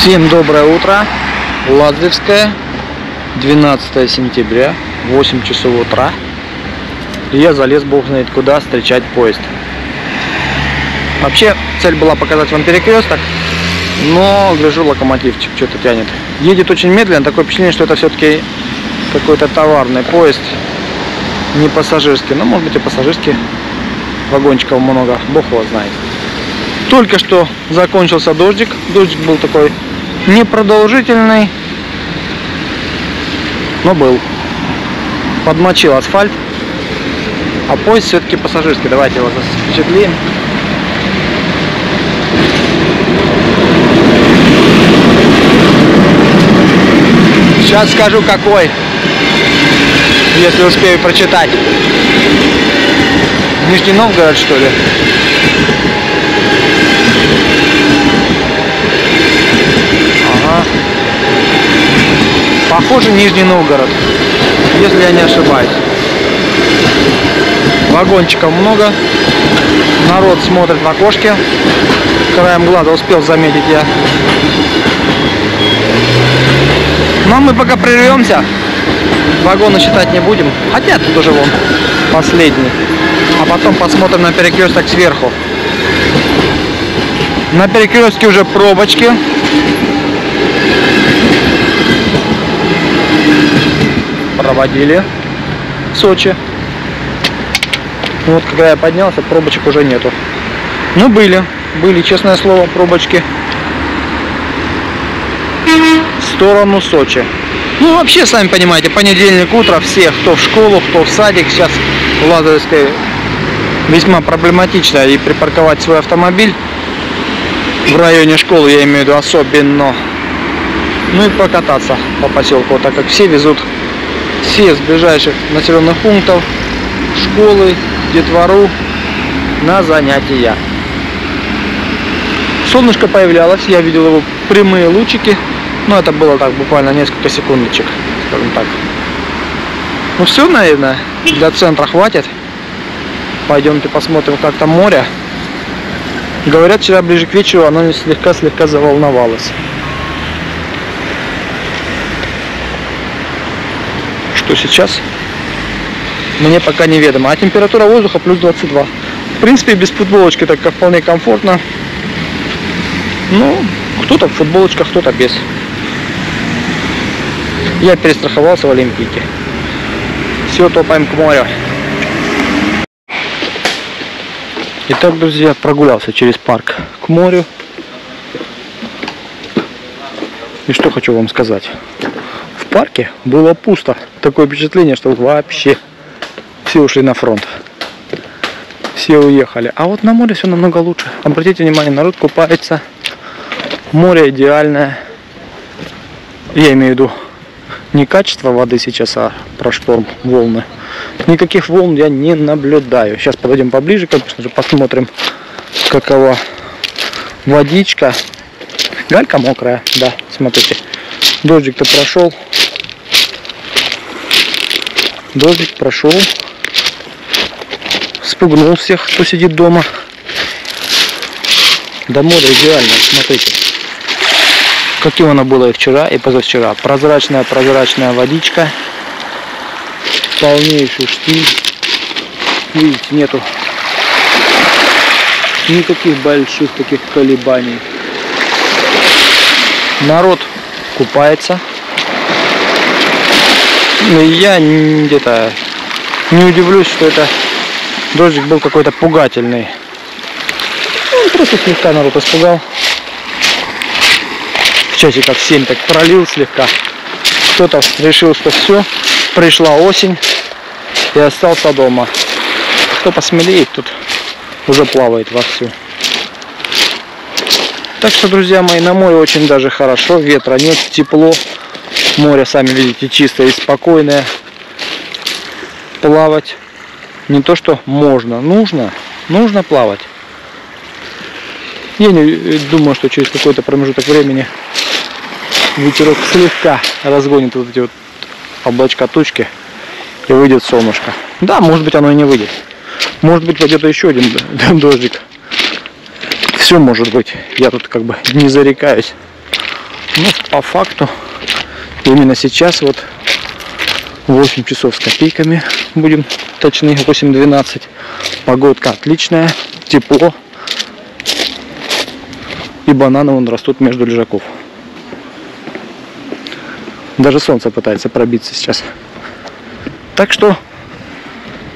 Всем доброе утро. Лазаревская, 12 сентября, 8 часов утра. И я залез, бог знает куда, встречать поезд. Вообще, цель была показать вам перекресток, но, гляжу, локомотивчик что-то тянет. Едет очень медленно, такое впечатление, что это все-таки какой-то товарный поезд, не пассажирский. Ну, может быть и пассажирский, вагончиков много, бог его знает. Только что закончился дождик. Дождик был такой непродолжительный, но был. Подмочил асфальт. А поезд все-таки пассажирский. Давайте его запечатлеем. Сейчас скажу какой, если успею прочитать. Нижний Новгород, что ли? Похоже, Нижний Новгород, если я не ошибаюсь. Вагончиков много. Народ смотрит в окошке. Краем глаза успел заметить я. Но мы пока прервемся. Вагоны считать не будем. Хотя тут уже вон последний. А потом посмотрим на перекресток сверху. На перекрестке уже пробочки. Проводили в Сочи. Вот когда я поднялся, пробочек уже нету. Ну были, были, честное слово, пробочки в сторону Сочи. Ну вообще, сами понимаете, понедельник утро, все, кто в школу, кто в садик, сейчас в Лазаревской весьма проблематично и припарковать свой автомобиль в районе школы, я имею в виду особенно. Ну и покататься по поселку, так как все везут все ближайших населенных пунктов, школы, детвору на занятия. Солнышко появлялось, я видел его прямые лучики, но это было так буквально несколько секундочек, скажем так. Ну все, наверное, для центра хватит. Пойдемте посмотрим, как там море. Говорят, вчера ближе к вечеру оно слегка-слегка заволновалось. Что сейчас? Мне пока неведомо. А температура воздуха плюс 22. В принципе, без футболочки так вполне комфортно. Ну, кто-то в футболочках, кто-то без. Я перестраховался в Олимпийке. Все, топаем к морю. Итак, друзья, прогулялся через парк к морю. И что хочу вам сказать. Парке было пусто. Такое впечатление, что вообще все ушли на фронт. Все уехали. А вот на море все намного лучше. Обратите внимание, народ купается. Море идеальное. Я имею в виду не качество воды сейчас, а про шторм, волны. Никаких волн я не наблюдаю. Сейчас подойдем поближе, конечно же, посмотрим, какова водичка. Галька мокрая, да, смотрите. Дождик-то прошел. Дождик прошел. Спугнул всех, кто сидит дома. До моря идеально, смотрите. Каким оно было и вчера, и позавчера. Прозрачная-прозрачная водичка полнейший штиль. Видите, нету никаких больших таких колебаний. Народ купается. Я где-то не удивлюсь, что это дождик был какой-то пугательный. Он просто слегка народ испугал. В часиков 7 так пролил слегка. Кто-то решил, что все, пришла осень и остался дома. Кто посмелеет, тут уже плавает вовсю. Так что, друзья мои, на море очень даже хорошо, ветра нет, тепло. Море, сами видите, чистое и спокойное. Плавать не то, что можно, нужно, нужно плавать. Я не думаю, что через какой-то промежуток времени ветерок слегка разгонит вот эти вот облачка тучки и выйдет солнышко. Да, может быть оно и не выйдет. Может быть пойдет еще один дождик. Все может быть. Я тут как бы не зарекаюсь. Ну, по факту, именно сейчас вот 8 часов с копейками, будем точны, 8.12. Погодка отличная, тепло. И бананы вон растут между лежаков. Даже солнце пытается пробиться сейчас. Так что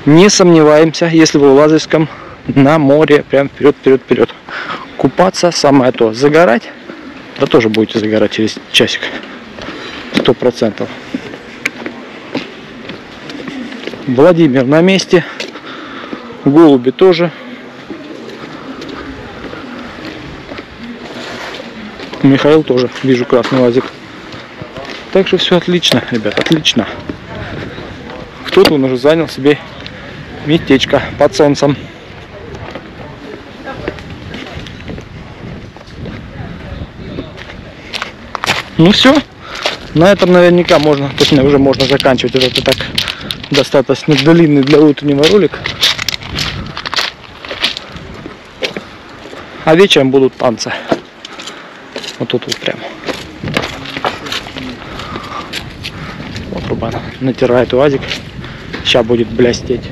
не сомневаемся, если вы в Лазаревском на море, прям вперед, вперед, вперед. Купаться самое то. Загорать, да тоже будете загорать через часик. Сто процентов. Владимир на месте. Голуби тоже. Михаил тоже, вижу красный лазик. Так что все отлично, ребят, отлично. Кто-то он уже занял себе местечко под солнцем. Ну все. На этом наверняка можно, точнее уже можно заканчивать этот и так достаточно длинный для утреннего ролик. А вечером будут танцы. Вот тут вот прям. Вот Рубан натирает УАЗик. Сейчас будет блестеть.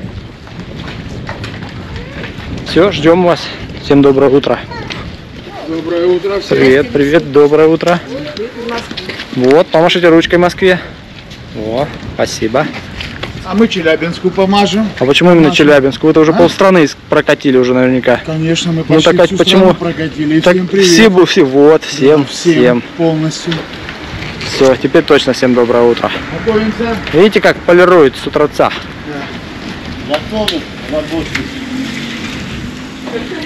Все, ждем вас. Всем доброе утро. Доброе утро всем. Привет, привет, доброе утро. Вот, помашите ручкой Москве. О, спасибо. А мы Челябинску помажем. А почему именно Нашу- Челябинск? Вы это уже А? полстраны из- прокатили уже наверняка. Конечно, мы Ну, почти так а всю почему- страну прокатили. И Так всем привет. все, все, вот, всем, Да, всем. полностью. Все, теперь точно всем доброе утро. Готовимся. Видите, как полирует с утроца? Готовы.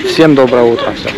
Всем доброе утро. Все.